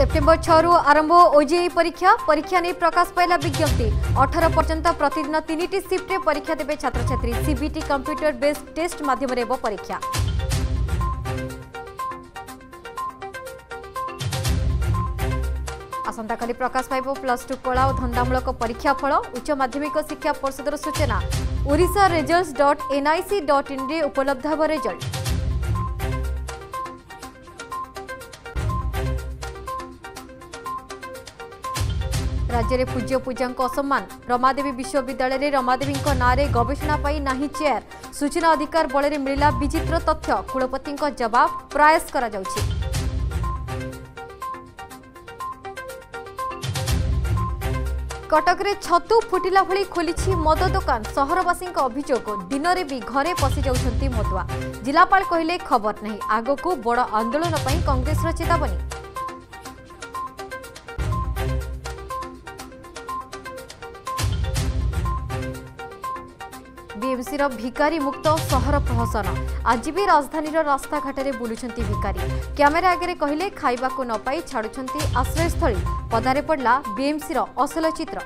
September ছু আরম্ভ ওজেই পরীক্ষা পরীক্ষা নিয়ে প্রকাশ পাইলা বিজ্ঞপ্তি অঠর পর্যন্ত প্রতিদিন তিনটি সিফ্টে পরীক্ষা দেবে ছাত্রছাত্রী সিবিটি কম্পুটর বেস টেস্ট মাধ্যমে ହେବ পরীক্ষা আসন্তকালি প্রকাশ পাইব প্লস টু কলা ও ধন্দামূলক পরীক্ষাফল উচ্চ মাধ্যমিক শিক্ষা পর্ষদর সূচনা Odisha results dot NIC dot ইন্রে উপলব্ধ হব রেজল্ট রাজ্যের পূজ্য পূজাঙ্ক অসম্মান রমাদেবী বিশ্ববিদ্যালয়ের রমাদেবীঙ্ক নাঁরে গবেষণা পাই না চেয়ার সূচনা অধিকার বলরে মিলা বিচিত্র তথ্য কুলপতি জবাব প্রয়াস করা যাচ্ছে কটকরে ছতু ফুটিলা ভি খোলিছি মদ দোকান সহরবাসী অভিযোগ দিনরে বি ঘরে পশি যাচ্ছেন মদুয়া জেলাপাল কহিলেন খবর না আগকু বড় আন্দোলন পাই কংগ্রেসর চেতাবনী एमस र भिक मुक्त सहरसन आजि राजधानी रास्ता रास्थाघाटले बुलुङ भिकारी क्यमेरा आगे कि खाइ नाडु आश्रयस्थल पदारे असल चित्र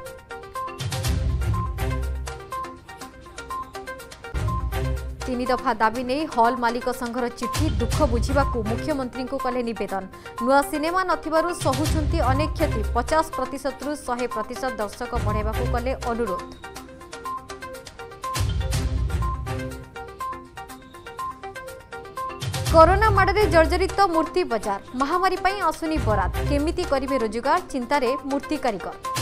तिन दफा दाबी नै हल् मालिक संघर चिठी दुःख मुख्यमंत्री को कले नेदन नू सिनेमा नहुन्छ अनेक क्षति पचास प्रतिशत रु प्रतिशत दर्शक बढाइवा कले अनुरोध করোনা মাড়ে জর্জরিত মূর্তি বজার মহামারী আসুনি বরাত কমিটি করবে রোজগার চিন্তার মূর্তি কারিগর